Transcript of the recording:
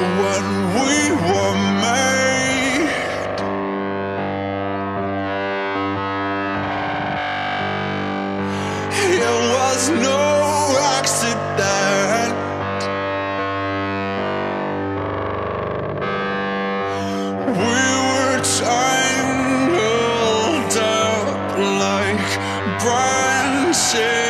when we were made. It was no accident. We were tangled up like branches